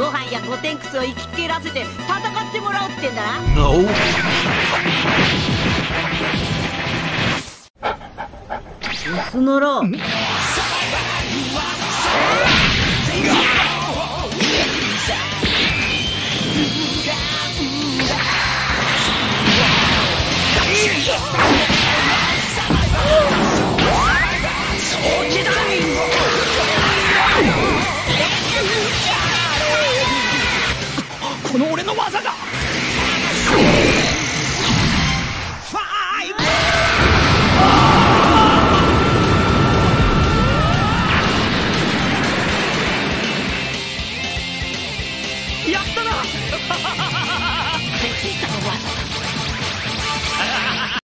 ご飯やゴテを生きらせて戦ってもらうってんだな No! スノロこの俺の技だ。やったな。